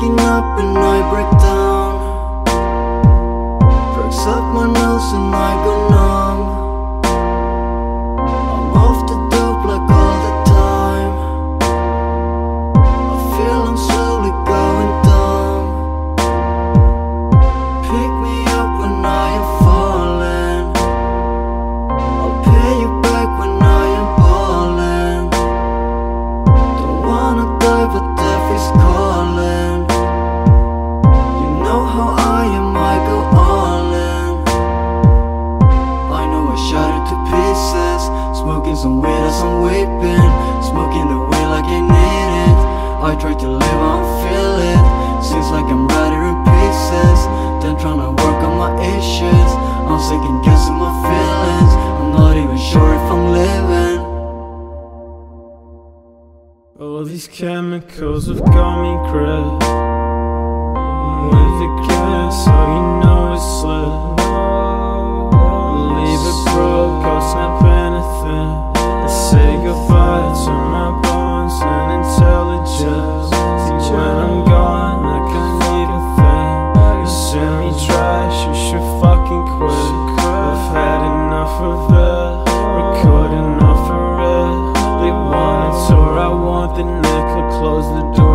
Waking up and I break down Some weed as I'm weeping Smoking the weed like I need it. I try to live, I don't feel it. Seems like I'm riding in pieces. Then tryna work on my issues. I'm second guessing my feelings. I'm not even sure if I'm living. All these chemicals have got me gripped Close the door